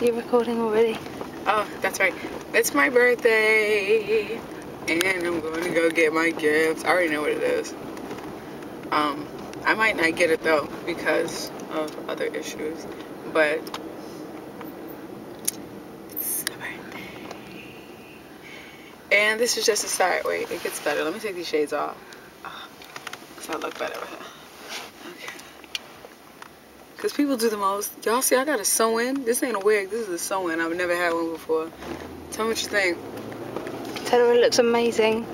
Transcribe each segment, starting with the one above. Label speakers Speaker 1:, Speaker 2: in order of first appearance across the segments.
Speaker 1: You're recording already.
Speaker 2: Oh, that's right. It's my birthday, and I'm going to go get my gifts. I already know what it is. Um, I might not get it though because of other issues, but it's my birthday. And this is just a start. Wait, it gets better. Let me take these shades off. Oh, so I look better with her. Because people do the most. Y'all see, I got a sew-in. This ain't a wig. This is a sew-in. I've never had one before. Tell me what you think.
Speaker 1: Tell her it looks amazing.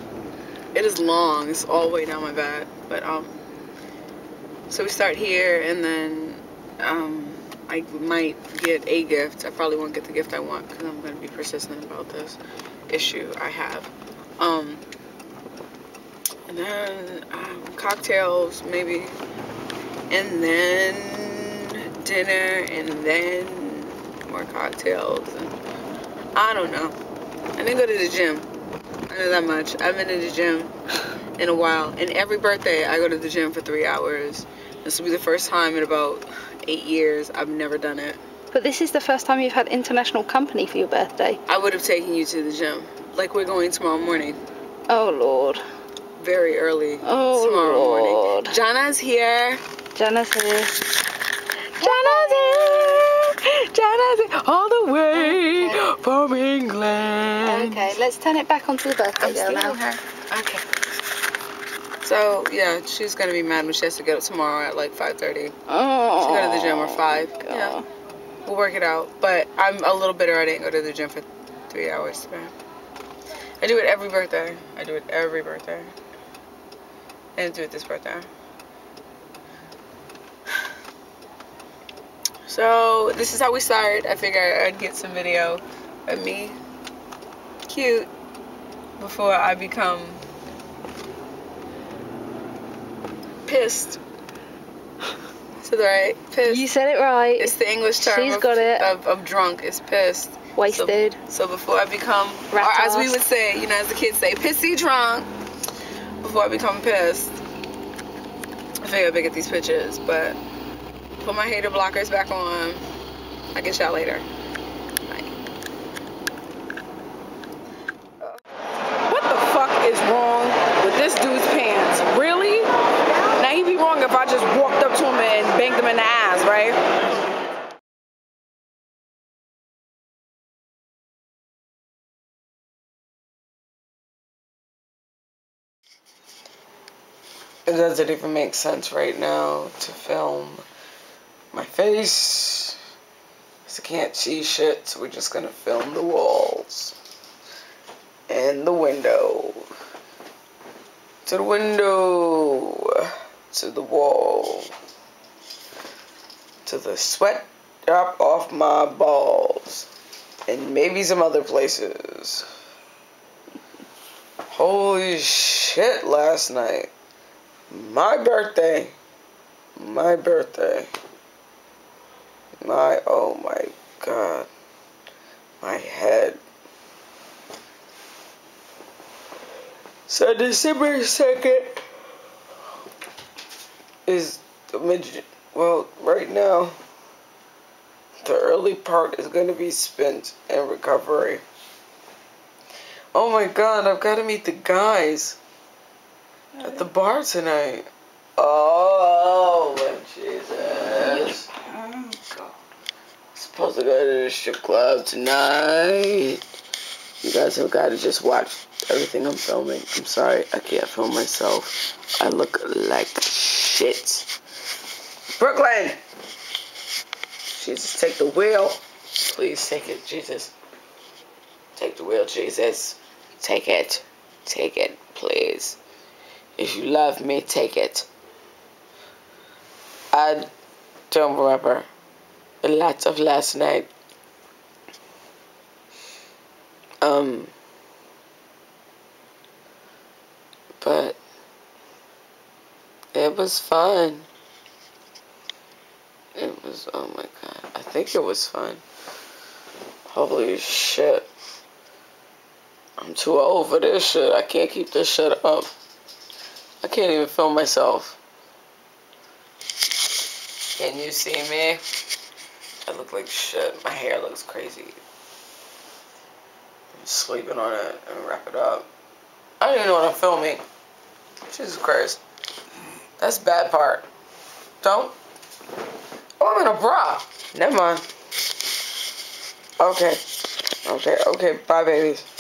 Speaker 2: It is long. It's all the way down my back. But, um, so we start here, and then, um, I might get a gift. I probably won't get the gift I want because I'm going to be persistent about this issue I have. Um, and then um, cocktails, maybe. And then dinner and then more cocktails and I don't know. I didn't go to the gym. I know that much. I haven't been to the gym in a while. And every birthday I go to the gym for three hours. This will be the first time in about eight years I've never done it.
Speaker 1: But this is the first time you've had international company for your birthday.
Speaker 2: I would have taken you to the gym. Like we're going tomorrow morning.
Speaker 1: Oh Lord.
Speaker 2: Very early
Speaker 1: oh,
Speaker 2: tomorrow
Speaker 1: Lord.
Speaker 2: morning. Jana's here.
Speaker 1: Jana's here.
Speaker 2: Jana's here. All the way okay. from England.
Speaker 1: Okay, let's turn it back onto the birthday girl now.
Speaker 2: Her. Okay. So yeah, she's gonna be mad when she has to get up tomorrow at like 5:30.
Speaker 1: Oh.
Speaker 2: She go to the gym at five. Oh, God. Yeah. We'll work it out. But I'm a little bitter I didn't go to the gym for three hours today. I do it every birthday. I do it every birthday. I didn't do it this birthday. So this is how we start. I figured I'd get some video of me cute before I become pissed. So the right pissed.
Speaker 1: You said it right.
Speaker 2: It's the English term
Speaker 1: She's
Speaker 2: of,
Speaker 1: got it.
Speaker 2: Of, of drunk is pissed.
Speaker 1: Wasted.
Speaker 2: So, so before I become, or as we would say, you know, as the kids say, pissy drunk. Before I become pissed, I figured I'd get these pictures, but put my hater blockers back on. I'll get y'all later. What the fuck is wrong with this dude's pants? Really? Now he'd be wrong if I just walked up to him and banged him in the ass, right? It doesn't even make sense right now to film face. I can't see shit, so we're just gonna film the walls. And the window. To the window. To the wall. To the sweat drop off my balls. And maybe some other places. Holy shit last night. My birthday. My birthday. My, oh my god. My head. So December 2nd is the mid, well, right now, the early part is going to be spent in recovery. Oh my god, I've got to meet the guys at the bar tonight. Oh, Supposed to go to the strip club tonight. You guys have got to just watch everything I'm filming. I'm sorry, I can't film myself. I look like shit. Brooklyn! Jesus, take the wheel. Please take it, Jesus. Take the wheel, Jesus. Take it. Take it, please. If you love me, take it. I don't remember lot of last night. Um, but it was fun. It was, oh my god, I think it was fun. Holy shit. I'm too old for this shit. I can't keep this shit up. I can't even film myself. Can you see me? I look like shit. My hair looks crazy. I'm sleeping on it and wrap it up. I don't even know what I'm filming. Jesus Christ. That's bad part. Don't. Oh, I'm in a bra. Never mind. Okay. Okay, okay. Bye, babies.